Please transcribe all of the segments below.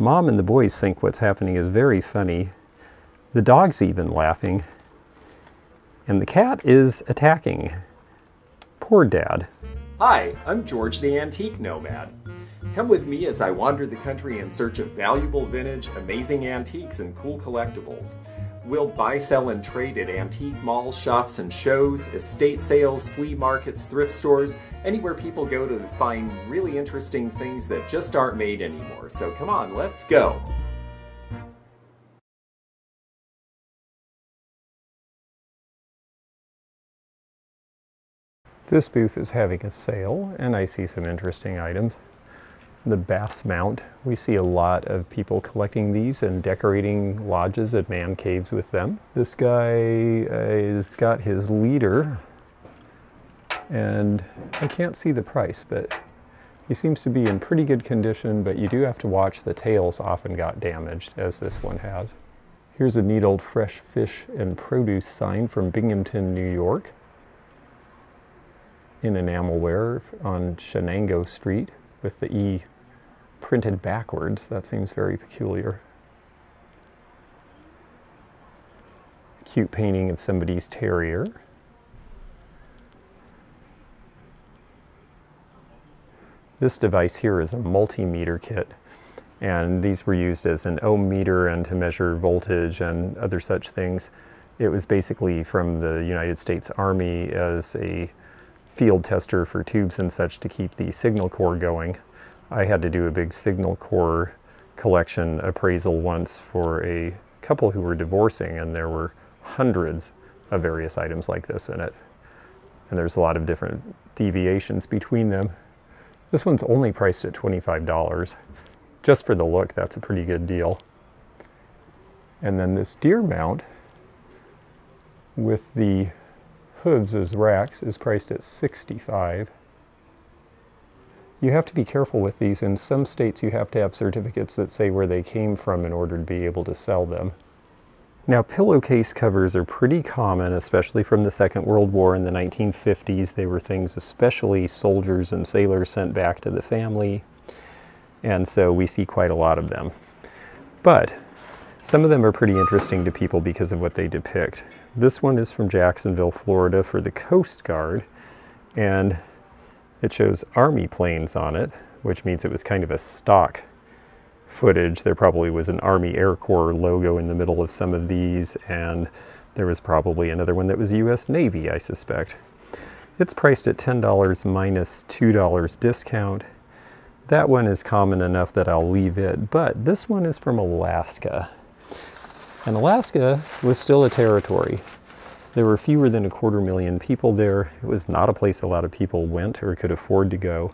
Mom and the boys think what's happening is very funny. The dog's even laughing. And the cat is attacking. Poor dad. Hi, I'm George the Antique Nomad. Come with me as I wander the country in search of valuable vintage, amazing antiques, and cool collectibles. We'll buy, sell, and trade at antique malls, shops, and shows, estate sales, flea markets, thrift stores, anywhere people go to find really interesting things that just aren't made anymore. So come on, let's go! This booth is having a sale and I see some interesting items. The bass mount, we see a lot of people collecting these and decorating lodges and man caves with them. This guy uh, has got his leader and I can't see the price, but he seems to be in pretty good condition, but you do have to watch the tails often got damaged, as this one has. Here's a neat old fresh fish and produce sign from Binghamton, New York in enamelware on Shenango Street with the E printed backwards. That seems very peculiar. Cute painting of somebody's terrier. This device here is a multimeter kit and these were used as an ohm meter and to measure voltage and other such things. It was basically from the United States Army as a field tester for tubes and such to keep the signal corps going. I had to do a big signal corps collection appraisal once for a couple who were divorcing and there were hundreds of various items like this in it. And there's a lot of different deviations between them. This one's only priced at $25. Just for the look, that's a pretty good deal. And then this deer mount with the hooves as racks is priced at 65 You have to be careful with these. In some states you have to have certificates that say where they came from in order to be able to sell them. Now pillowcase covers are pretty common, especially from the Second World War in the 1950s. They were things especially soldiers and sailors sent back to the family. And so we see quite a lot of them. But some of them are pretty interesting to people because of what they depict. This one is from Jacksonville, Florida for the Coast Guard, and it shows Army planes on it, which means it was kind of a stock footage. There probably was an Army Air Corps logo in the middle of some of these, and there was probably another one that was US Navy, I suspect. It's priced at $10 minus $2 discount. That one is common enough that I'll leave it, but this one is from Alaska. And Alaska was still a territory. There were fewer than a quarter million people there. It was not a place a lot of people went or could afford to go.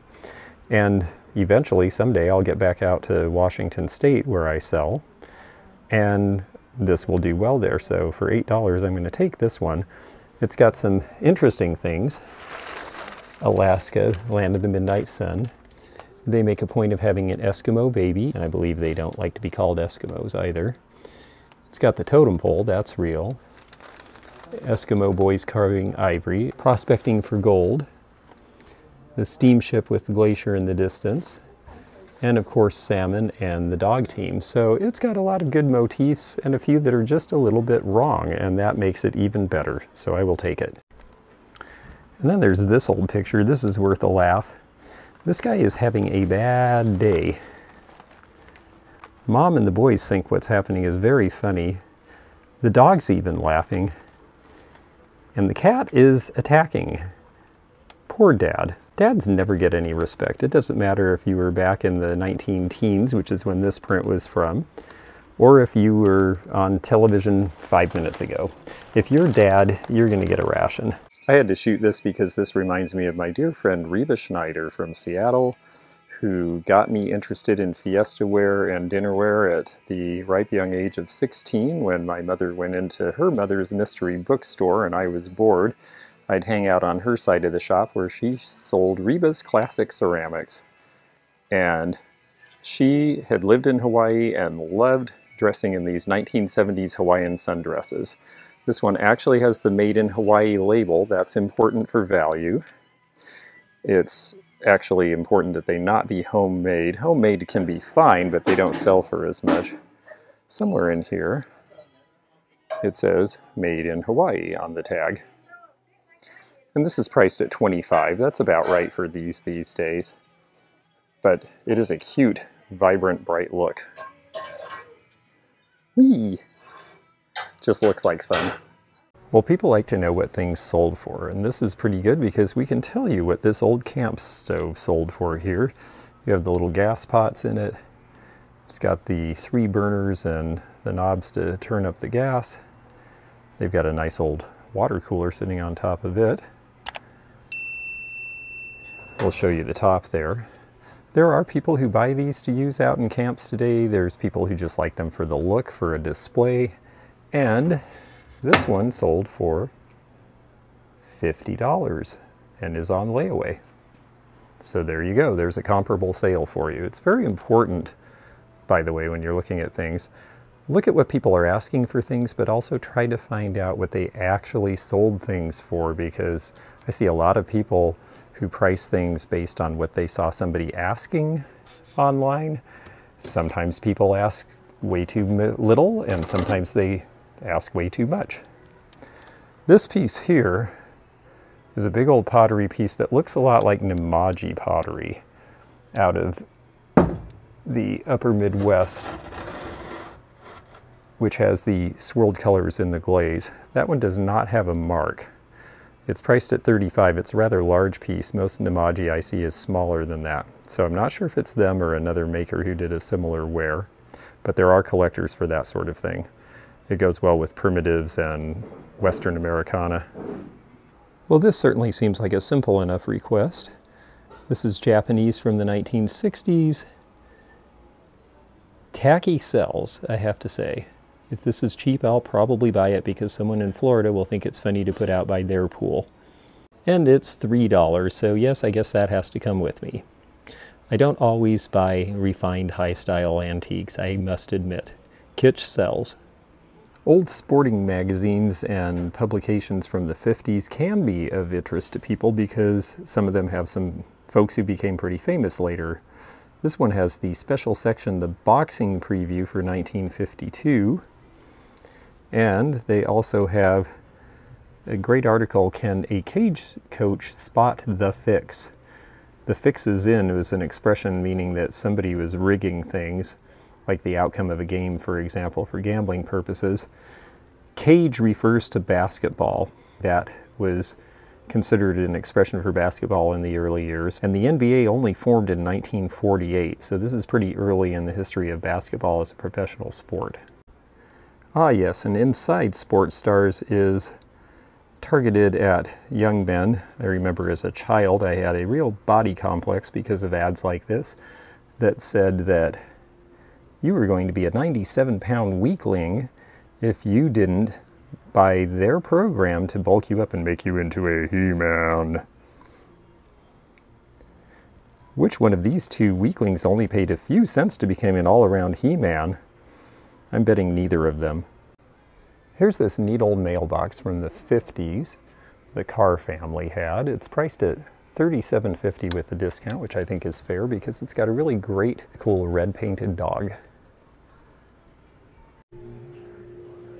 And eventually, someday, I'll get back out to Washington State where I sell. And this will do well there. So for $8, I'm going to take this one. It's got some interesting things. Alaska, land of the midnight sun. They make a point of having an Eskimo baby, and I believe they don't like to be called Eskimos either. It's got the totem pole, that's real. Eskimo boys carving ivory, prospecting for gold, the steamship with the glacier in the distance, and of course salmon and the dog team. So it's got a lot of good motifs and a few that are just a little bit wrong, and that makes it even better, so I will take it. And then there's this old picture. This is worth a laugh. This guy is having a bad day. Mom and the boys think what's happening is very funny. The dog's even laughing. And the cat is attacking. Poor dad. Dads never get any respect. It doesn't matter if you were back in the 19 teens, which is when this print was from, or if you were on television five minutes ago. If you're dad, you're going to get a ration. I had to shoot this because this reminds me of my dear friend Reba Schneider from Seattle who got me interested in fiesta ware and dinnerware at the ripe young age of 16 when my mother went into her mother's mystery bookstore and I was bored. I'd hang out on her side of the shop where she sold Reba's classic ceramics. And she had lived in Hawaii and loved dressing in these 1970s Hawaiian sundresses. This one actually has the Made in Hawaii label. That's important for value. It's actually important that they not be homemade. Homemade can be fine, but they don't sell for as much. Somewhere in here, it says made in Hawaii on the tag. And this is priced at 25. That's about right for these these days. But it is a cute, vibrant, bright look. Whee! Just looks like fun. Well, people like to know what things sold for, and this is pretty good because we can tell you what this old camp stove sold for here. You have the little gas pots in it. It's got the three burners and the knobs to turn up the gas. They've got a nice old water cooler sitting on top of it. We'll show you the top there. There are people who buy these to use out in camps today. There's people who just like them for the look, for a display. And this one sold for $50 and is on layaway. So there you go. There's a comparable sale for you. It's very important, by the way, when you're looking at things. Look at what people are asking for things, but also try to find out what they actually sold things for because I see a lot of people who price things based on what they saw somebody asking online. Sometimes people ask way too little, and sometimes they ask way too much. This piece here is a big old pottery piece that looks a lot like Nemadji pottery out of the upper Midwest, which has the swirled colors in the glaze. That one does not have a mark. It's priced at 35. It's a rather large piece. Most Nemadji I see is smaller than that. So I'm not sure if it's them or another maker who did a similar wear, but there are collectors for that sort of thing. It goes well with primitives and Western Americana. Well, this certainly seems like a simple enough request. This is Japanese from the 1960s. Tacky sells, I have to say. If this is cheap, I'll probably buy it because someone in Florida will think it's funny to put out by their pool. And it's $3, so yes, I guess that has to come with me. I don't always buy refined high-style antiques, I must admit. Kitsch sells. Old sporting magazines and publications from the 50s can be of interest to people because some of them have some folks who became pretty famous later. This one has the special section, the boxing preview for 1952. And they also have a great article, Can a Cage Coach Spot the Fix? The fix is in was an expression meaning that somebody was rigging things like the outcome of a game, for example, for gambling purposes. Cage refers to basketball. That was considered an expression for basketball in the early years. And the NBA only formed in 1948, so this is pretty early in the history of basketball as a professional sport. Ah yes, and Inside Sports Stars is targeted at young men. I remember as a child I had a real body complex because of ads like this that said that you were going to be a 97 pound weakling if you didn't buy their program to bulk you up and make you into a He-Man. Which one of these two weaklings only paid a few cents to become an all-around He-Man? I'm betting neither of them. Here's this neat old mailbox from the 50s the Carr family had. It's priced at $37.50 with a discount, which I think is fair because it's got a really great, cool red painted dog.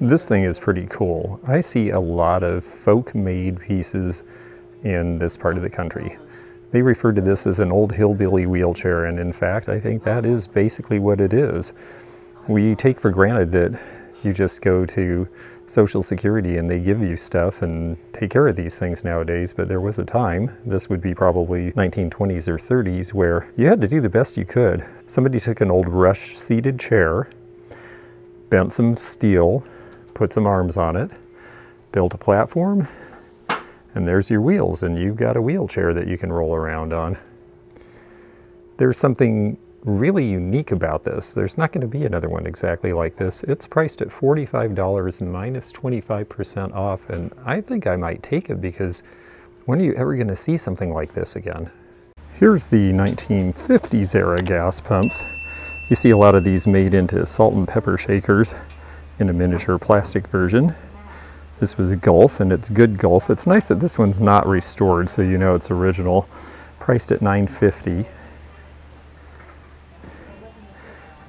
This thing is pretty cool. I see a lot of folk-made pieces in this part of the country. They refer to this as an old hillbilly wheelchair, and in fact, I think that is basically what it is. We take for granted that you just go to Social Security and they give you stuff and take care of these things nowadays, but there was a time, this would be probably 1920s or 30s, where you had to do the best you could. Somebody took an old rush seated chair, bent some steel, put some arms on it, built a platform, and there's your wheels, and you've got a wheelchair that you can roll around on. There's something really unique about this. There's not going to be another one exactly like this. It's priced at $45 minus 25% off, and I think I might take it because when are you ever going to see something like this again? Here's the 1950s era gas pumps. You see a lot of these made into salt and pepper shakers in a miniature plastic version. This was Gulf, and it's good Gulf. It's nice that this one's not restored, so you know it's original. priced at 950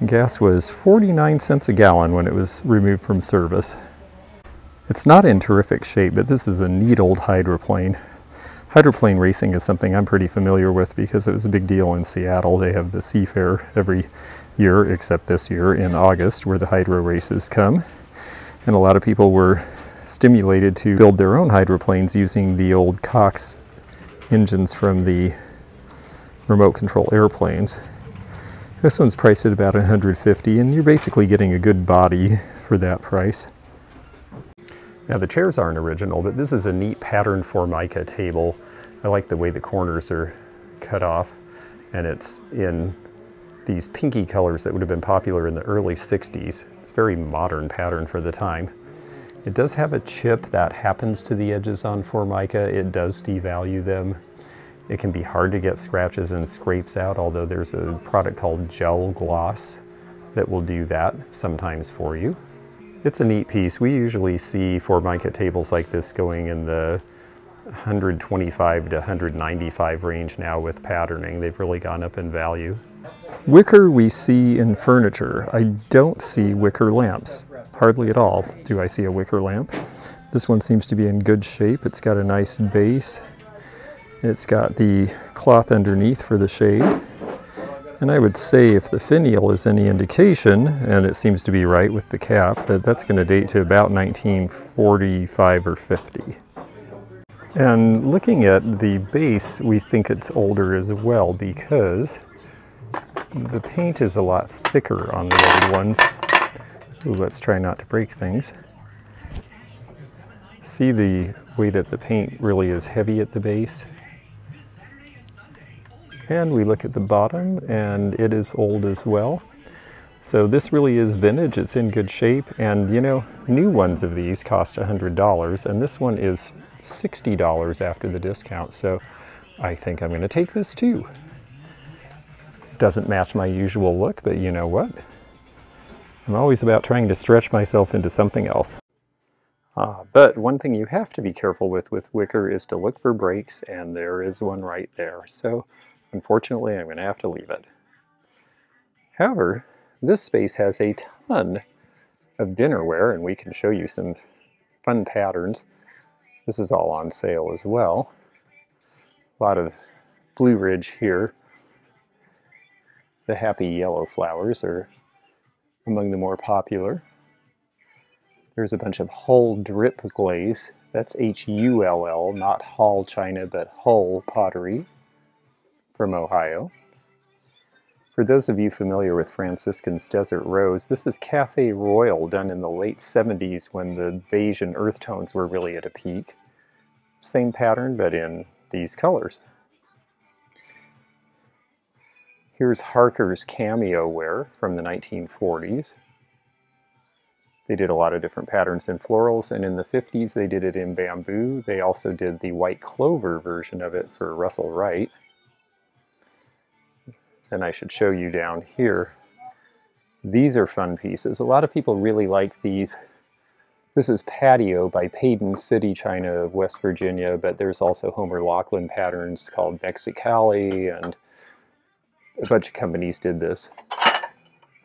Gas was 49 cents a gallon when it was removed from service. It's not in terrific shape, but this is a neat old hydroplane. Hydroplane racing is something I'm pretty familiar with because it was a big deal in Seattle. They have the Seafair every year, except this year in August, where the hydro races come. And a lot of people were stimulated to build their own hydroplanes using the old Cox engines from the remote control airplanes. This one's priced at about 150 and you're basically getting a good body for that price. Now the chairs aren't original, but this is a neat pattern Formica table. I like the way the corners are cut off and it's in these pinky colors that would have been popular in the early 60s. It's very modern pattern for the time. It does have a chip that happens to the edges on Formica. It does devalue them. It can be hard to get scratches and scrapes out, although there's a product called Gel Gloss that will do that sometimes for you. It's a neat piece. We usually see Formica tables like this going in the 125 to 195 range now with patterning. They've really gone up in value. Wicker we see in furniture. I don't see wicker lamps, hardly at all do I see a wicker lamp. This one seems to be in good shape. It's got a nice base it's got the cloth underneath for the shade. And I would say if the finial is any indication, and it seems to be right with the cap, that that's going to date to about 1945 or 50. And looking at the base, we think it's older as well because the paint is a lot thicker on the old ones. Ooh, let's try not to break things. See the way that the paint really is heavy at the base? And we look at the bottom and it is old as well. So this really is vintage, it's in good shape, and you know, new ones of these cost $100, and this one is $60 after the discount, so I think I'm gonna take this too. Doesn't match my usual look, but you know what? I'm always about trying to stretch myself into something else. Uh, but one thing you have to be careful with with wicker is to look for breaks, and there is one right there. So Unfortunately, I'm going to have to leave it. However, this space has a ton of dinnerware, and we can show you some fun patterns. This is all on sale as well. A lot of Blue Ridge here. The happy yellow flowers are among the more popular. There's a bunch of Hull drip glaze. That's H-U-L-L, not Hall China, but Hull pottery from Ohio. For those of you familiar with Franciscan's Desert Rose, this is Cafe Royal done in the late 70s when the beige and earth tones were really at a peak. Same pattern, but in these colors. Here's Harker's Cameo Ware from the 1940s. They did a lot of different patterns in florals, and in the 50s they did it in bamboo. They also did the white clover version of it for Russel Wright and I should show you down here. These are fun pieces. A lot of people really like these. This is Patio by Paden City, China of West Virginia, but there's also Homer Laughlin patterns called Mexicali, and a bunch of companies did this.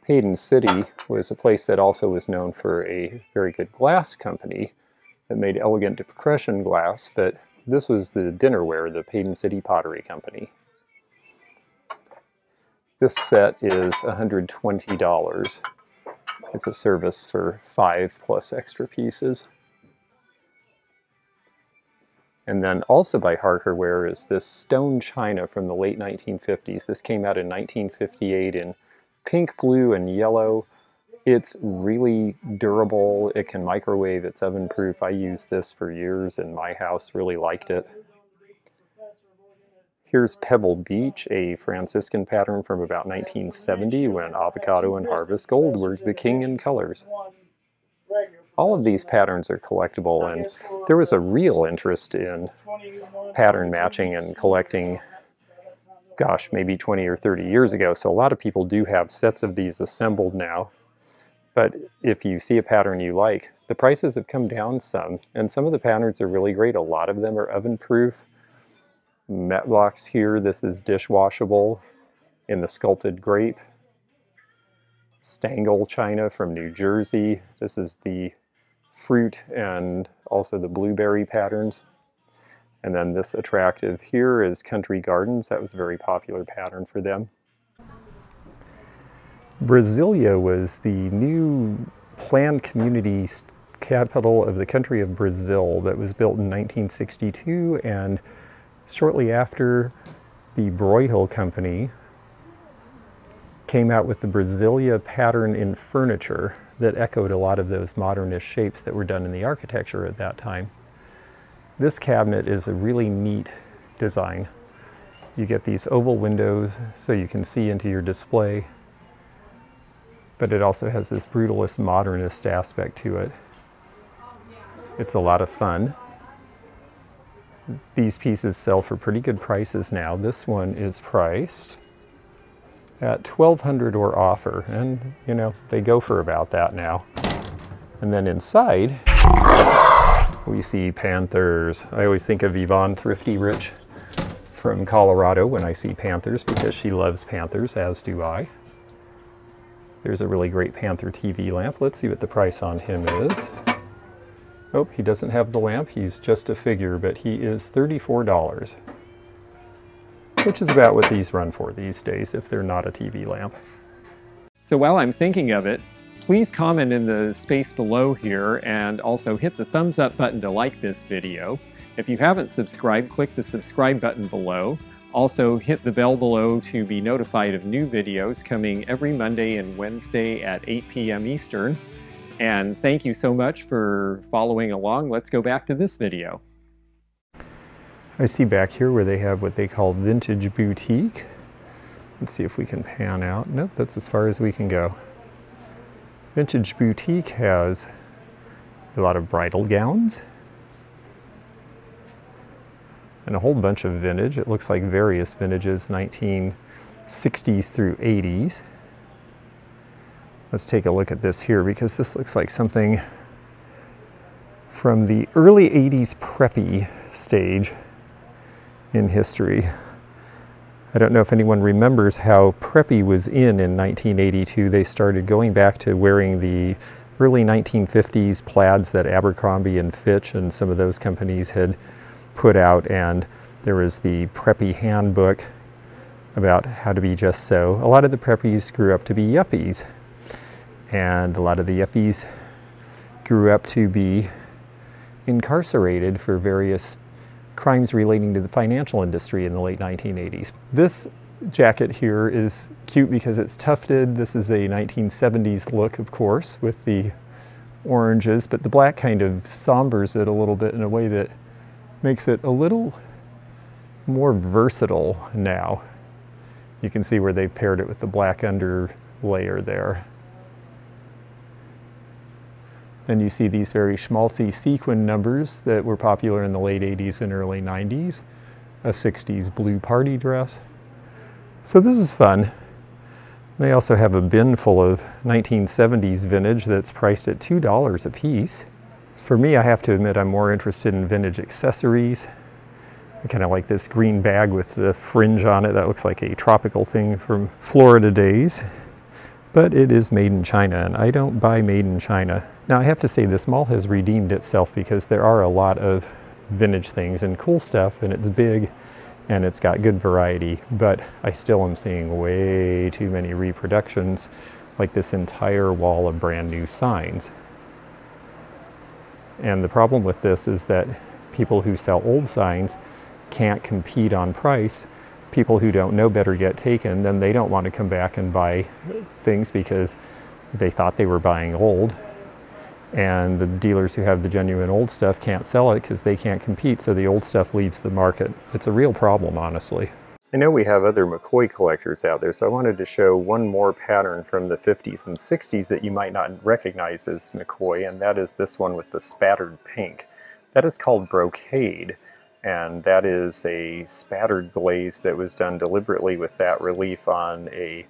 Paden City was a place that also was known for a very good glass company that made elegant depression glass, but this was the dinnerware, the Paden City Pottery Company. This set is $120. It's a service for five plus extra pieces. And then also by Harkerware is this stone china from the late 1950s. This came out in 1958 in pink, blue, and yellow. It's really durable. It can microwave. It's oven proof. I used this for years in my house. Really liked it. Here's Pebble Beach, a Franciscan pattern from about 1970 when avocado and harvest gold were the king in colors. All of these patterns are collectible and there was a real interest in pattern matching and collecting gosh, maybe 20 or 30 years ago. So a lot of people do have sets of these assembled now. But if you see a pattern you like, the prices have come down some. And some of the patterns are really great. A lot of them are oven proof. Metlox here. This is dishwashable in the sculpted grape. Stangl china from New Jersey. This is the fruit and also the blueberry patterns. And then this attractive here is Country Gardens. That was a very popular pattern for them. Brasilia was the new planned community capital of the country of Brazil that was built in 1962 and shortly after the Broyhill Company came out with the Brasilia pattern in furniture that echoed a lot of those modernist shapes that were done in the architecture at that time. This cabinet is a really neat design. You get these oval windows so you can see into your display, but it also has this brutalist modernist aspect to it. It's a lot of fun. These pieces sell for pretty good prices now. This one is priced at 1200 or offer and you know they go for about that now. And then inside we see panthers. I always think of yvonne thrifty rich from colorado when i see panthers because she loves panthers as do i. There's a really great panther tv lamp. Let's see what the price on him is oh he doesn't have the lamp he's just a figure but he is $34 which is about what these run for these days if they're not a TV lamp. So while I'm thinking of it, please comment in the space below here and also hit the thumbs up button to like this video. If you haven't subscribed, click the subscribe button below. Also hit the bell below to be notified of new videos coming every Monday and Wednesday at 8 p.m. Eastern. And thank you so much for following along. Let's go back to this video. I see back here where they have what they call Vintage Boutique. Let's see if we can pan out. Nope, that's as far as we can go. Vintage Boutique has a lot of bridal gowns and a whole bunch of vintage. It looks like various vintages, 1960s through 80s. Let's take a look at this here because this looks like something from the early 80s preppy stage in history. I don't know if anyone remembers how preppy was in in 1982. They started going back to wearing the early 1950s plaids that Abercrombie and Fitch and some of those companies had put out and there was the preppy handbook about how to be just so. A lot of the preppies grew up to be yuppies and a lot of the yuppies grew up to be incarcerated for various crimes relating to the financial industry in the late 1980s. This jacket here is cute because it's tufted. This is a 1970s look, of course, with the oranges, but the black kind of sombers it a little bit in a way that makes it a little more versatile now. You can see where they've paired it with the black under layer there. Then you see these very schmaltzy sequin numbers that were popular in the late 80s and early 90s. A 60s blue party dress. So this is fun. They also have a bin full of 1970s vintage that's priced at $2 a piece. For me, I have to admit I'm more interested in vintage accessories. I kind of like this green bag with the fringe on it. That looks like a tropical thing from Florida days but it is made in China and I don't buy made in China. Now I have to say this mall has redeemed itself because there are a lot of vintage things and cool stuff and it's big and it's got good variety, but I still am seeing way too many reproductions like this entire wall of brand new signs. And the problem with this is that people who sell old signs can't compete on price people who don't know better get taken, then they don't want to come back and buy things because they thought they were buying old. And the dealers who have the genuine old stuff can't sell it because they can't compete, so the old stuff leaves the market. It's a real problem, honestly. I know we have other McCoy collectors out there, so I wanted to show one more pattern from the 50s and 60s that you might not recognize as McCoy, and that is this one with the spattered pink. That is called brocade and that is a spattered glaze that was done deliberately with that relief on a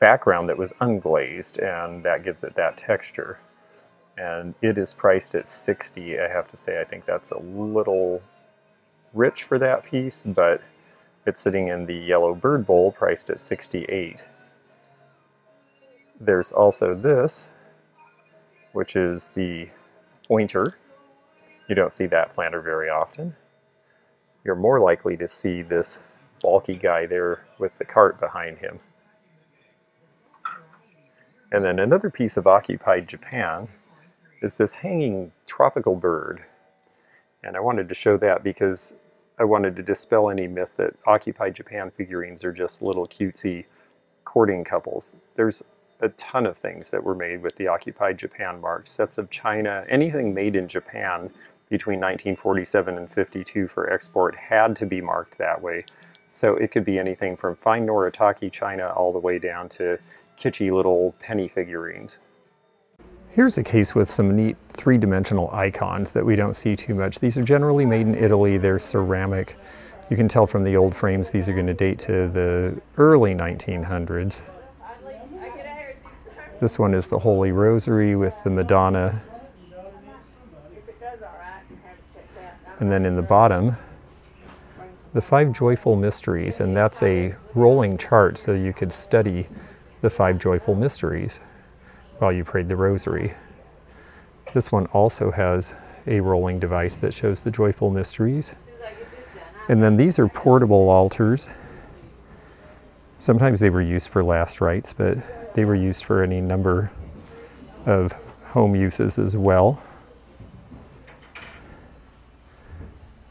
background that was unglazed and that gives it that texture and it is priced at 60 I have to say I think that's a little rich for that piece, but it's sitting in the yellow bird bowl priced at 68. There's also this, which is the pointer. You don't see that planter very often. You're more likely to see this bulky guy there with the cart behind him. And then another piece of occupied Japan is this hanging tropical bird. And I wanted to show that because I wanted to dispel any myth that occupied Japan figurines are just little cutesy courting couples. There's a ton of things that were made with the occupied Japan mark. Sets of china, anything made in Japan between 1947 and 52 for export had to be marked that way. So it could be anything from fine Noritake china all the way down to kitschy little penny figurines. Here's a case with some neat three-dimensional icons that we don't see too much. These are generally made in Italy. They're ceramic. You can tell from the old frames these are going to date to the early 1900s. This one is the Holy Rosary with the Madonna. And then in the bottom, the Five Joyful Mysteries, and that's a rolling chart so you could study the five joyful mysteries while you prayed the rosary. This one also has a rolling device that shows the joyful mysteries. And then these are portable altars. Sometimes they were used for last rites, but they were used for any number of home uses as well.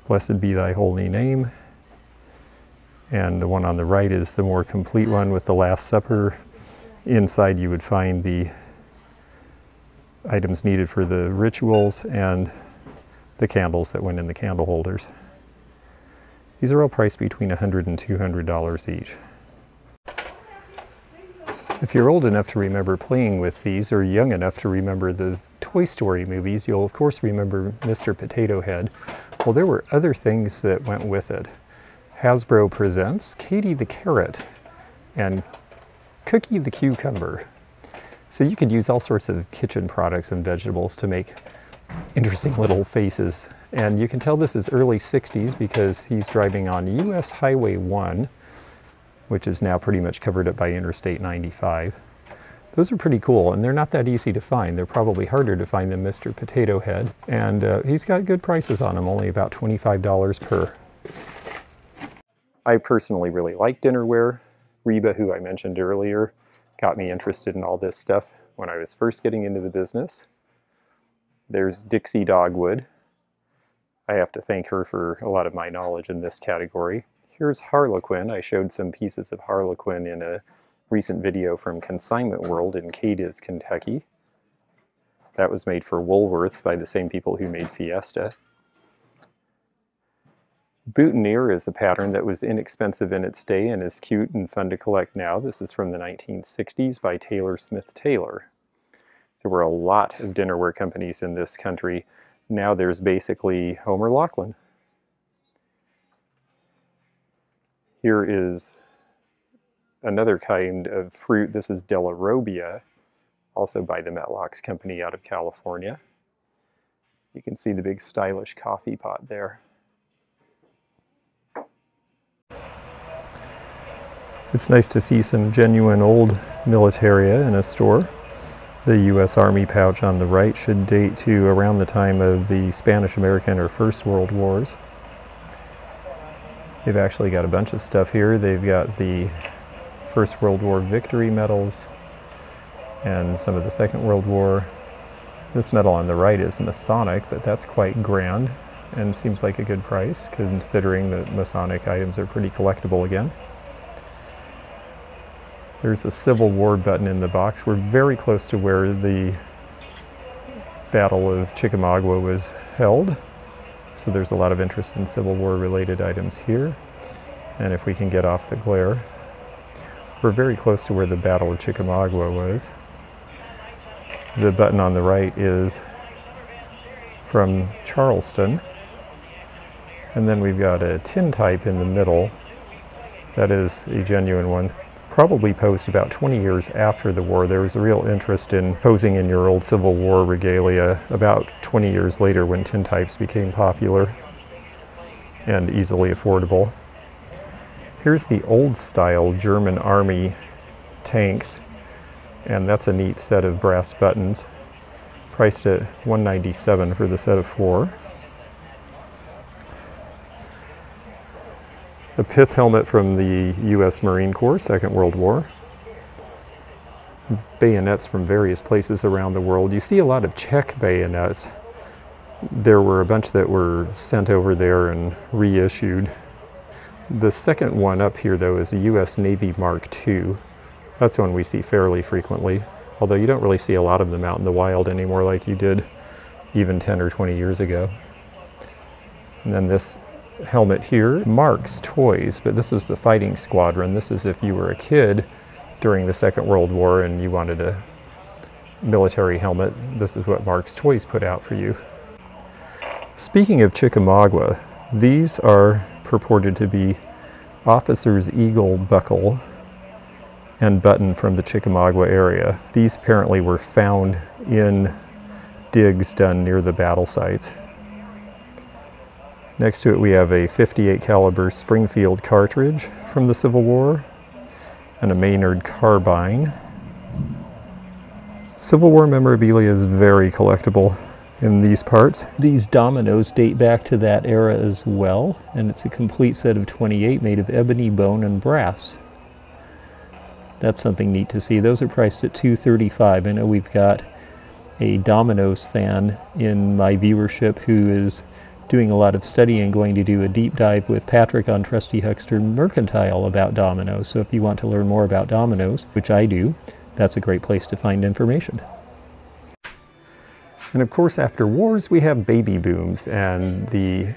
Blessed be thy holy name. And the one on the right is the more complete one with the Last Supper Inside you would find the items needed for the rituals and the candles that went in the candle holders. These are all priced between $100 and $200 each. If you're old enough to remember playing with these or young enough to remember the Toy Story movies, you'll of course remember Mr. Potato Head. Well, there were other things that went with it. Hasbro presents Katie the Carrot and Cookie the Cucumber. So you could use all sorts of kitchen products and vegetables to make interesting little faces. And you can tell this is early 60s because he's driving on US Highway 1, which is now pretty much covered up by Interstate 95. Those are pretty cool, and they're not that easy to find. They're probably harder to find than Mr. Potato Head. And uh, he's got good prices on them, only about $25 per. I personally really like dinnerware. Reba, who I mentioned earlier, got me interested in all this stuff when I was first getting into the business. There's Dixie Dogwood. I have to thank her for a lot of my knowledge in this category. Here's Harlequin. I showed some pieces of Harlequin in a recent video from Consignment World in Cadiz, Kentucky. That was made for Woolworths by the same people who made Fiesta. Boutonniere is a pattern that was inexpensive in its day and is cute and fun to collect now. This is from the 1960s by Taylor Smith Taylor. There were a lot of dinnerware companies in this country. Now there's basically Homer Laughlin. Here is another kind of fruit. This is Della Robbia, also by the Metlox Company out of California. You can see the big stylish coffee pot there. It's nice to see some genuine old militaria in a store. The U.S. Army pouch on the right should date to around the time of the Spanish-American or First World Wars. They've actually got a bunch of stuff here. They've got the First World War victory medals and some of the Second World War. This medal on the right is Masonic, but that's quite grand and seems like a good price considering that Masonic items are pretty collectible again. There's a Civil War button in the box. We're very close to where the Battle of Chickamauga was held. So there's a lot of interest in Civil War related items here. And if we can get off the glare, we're very close to where the Battle of Chickamauga was. The button on the right is from Charleston. And then we've got a tintype in the middle. That is a genuine one probably posed about 20 years after the war. There was a real interest in posing in your old Civil War regalia about 20 years later when tintypes became popular. and easily affordable. Here's the old style German Army tanks, and that's a neat set of brass buttons, priced at 197 for the set of four. A pith helmet from the U.S. Marine Corps, Second World War. Bayonets from various places around the world. You see a lot of Czech bayonets. There were a bunch that were sent over there and reissued. The second one up here, though, is a U.S. Navy Mark II. That's one we see fairly frequently, although you don't really see a lot of them out in the wild anymore like you did even 10 or 20 years ago. And then this helmet here, Marx Toys, but this is the fighting squadron. This is if you were a kid during the Second World War and you wanted a military helmet, this is what Marx Toys put out for you. Speaking of Chickamauga, these are purported to be officer's eagle buckle and button from the Chickamauga area. These apparently were found in digs done near the battle sites. Next to it we have a 58 caliber Springfield cartridge from the Civil War and a Maynard carbine. Civil War memorabilia is very collectible in these parts. These dominoes date back to that era as well, and it's a complete set of 28 made of ebony, bone, and brass. That's something neat to see. Those are priced at 235. I know we've got a Dominoes fan in my viewership who is doing a lot of studying, going to do a deep dive with Patrick on Trusty Huckster Mercantile about dominoes. So if you want to learn more about dominoes, which I do, that's a great place to find information. And of course, after wars, we have baby booms, and the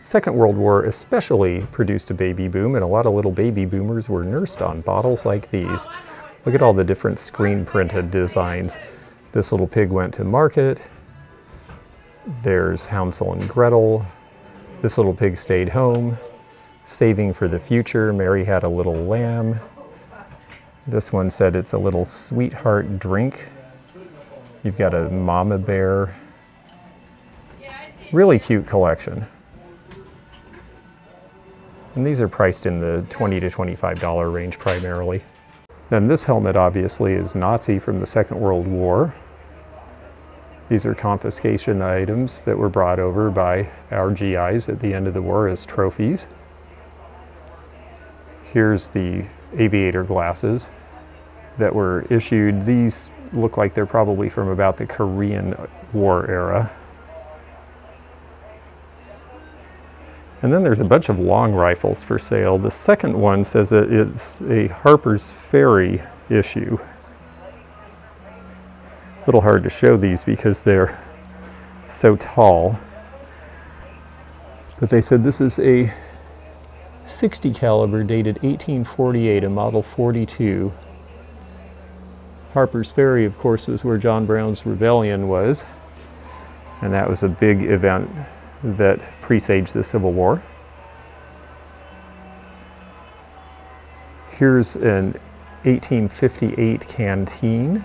Second World War especially produced a baby boom, and a lot of little baby boomers were nursed on bottles like these. Look at all the different screen printed designs. This little pig went to market, there's Hansel and Gretel. This little pig stayed home. Saving for the future, Mary had a little lamb. This one said it's a little sweetheart drink. You've got a mama bear. Really cute collection. And these are priced in the 20 to $25 range primarily. Then this helmet obviously is Nazi from the Second World War. These are confiscation items that were brought over by our GIs at the end of the war as trophies. Here's the aviator glasses that were issued. These look like they're probably from about the Korean War era. And then there's a bunch of long rifles for sale. The second one says that it's a Harper's Ferry issue a little hard to show these because they're so tall. But they said this is a 60 caliber dated 1848, a model 42. Harper's Ferry, of course, was where John Brown's rebellion was. And that was a big event that presaged the Civil War. Here's an 1858 canteen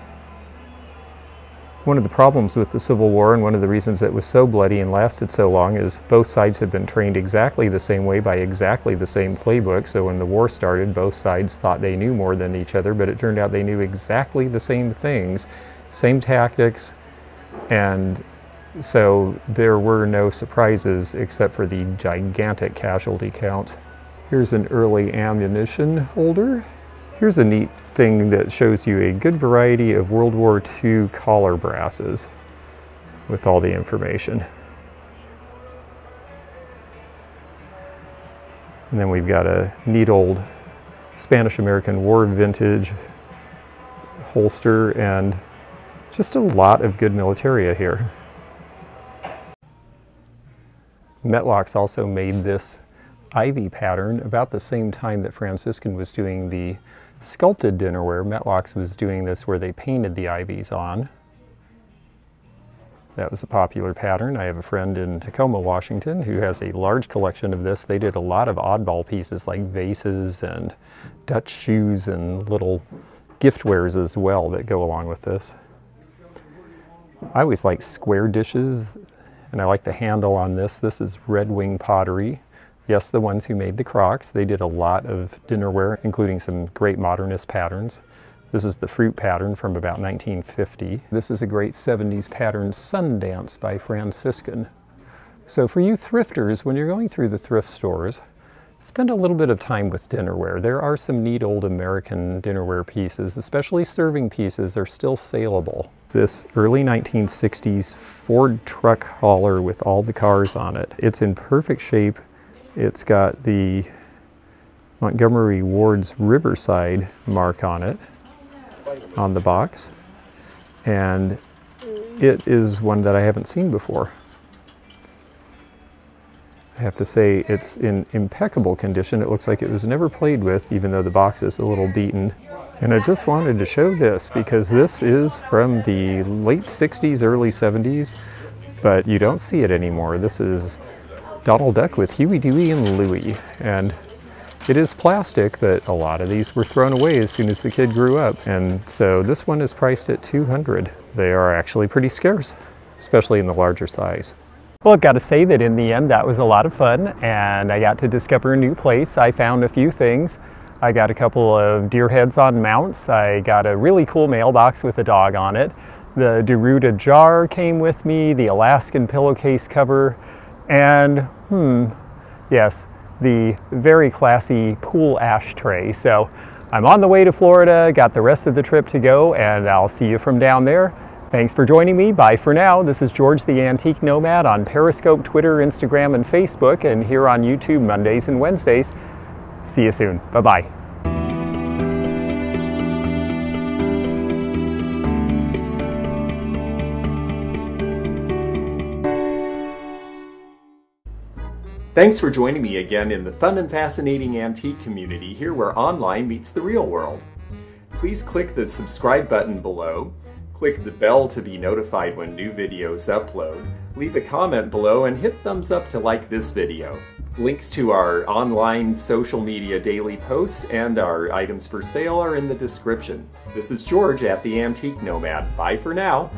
one of the problems with the Civil War and one of the reasons it was so bloody and lasted so long is both sides had been trained exactly the same way by exactly the same playbook. So when the war started, both sides thought they knew more than each other, but it turned out they knew exactly the same things, same tactics, and so there were no surprises except for the gigantic casualty count. Here's an early ammunition holder. Here's a neat thing that shows you a good variety of World War II collar brasses with all the information. And then we've got a neat old Spanish-American War vintage holster and just a lot of good militaria here. Metlox also made this ivy pattern about the same time that Franciscan was doing the sculpted dinnerware. Metlox was doing this where they painted the ivies on. That was a popular pattern. I have a friend in Tacoma, Washington who has a large collection of this. They did a lot of oddball pieces like vases and Dutch shoes and little giftwares as well that go along with this. I always like square dishes and I like the handle on this. This is Red Wing pottery Yes, the ones who made the crocks. They did a lot of dinnerware, including some great modernist patterns. This is the fruit pattern from about 1950. This is a great 70s pattern, Sundance by Franciscan. So for you thrifters, when you're going through the thrift stores, spend a little bit of time with dinnerware. There are some neat old American dinnerware pieces, especially serving pieces, are still saleable. This early 1960s Ford truck hauler with all the cars on it. It's in perfect shape. It's got the Montgomery Ward's Riverside mark on it, on the box. And it is one that I haven't seen before. I have to say it's in impeccable condition. It looks like it was never played with, even though the box is a little beaten. And I just wanted to show this because this is from the late 60s, early 70s, but you don't see it anymore. This is Donald Duck with Huey, Dewey, and Louie. And it is plastic, but a lot of these were thrown away as soon as the kid grew up. And so this one is priced at 200. They are actually pretty scarce, especially in the larger size. Well, I've got to say that in the end, that was a lot of fun, and I got to discover a new place. I found a few things. I got a couple of deer heads on mounts. I got a really cool mailbox with a dog on it. The Deruta jar came with me, the Alaskan pillowcase cover, and hmm, yes, the very classy pool ashtray. So I'm on the way to Florida, got the rest of the trip to go, and I'll see you from down there. Thanks for joining me. Bye for now. This is George the Antique Nomad on Periscope, Twitter, Instagram, and Facebook, and here on YouTube Mondays and Wednesdays. See you soon. Bye bye. Thanks for joining me again in the fun and fascinating antique community here where online meets the real world. Please click the subscribe button below Click the bell to be notified when new videos upload. Leave a comment below and hit thumbs up to like this video. Links to our online social media daily posts and our items for sale are in the description. This is George at The Antique Nomad. Bye for now.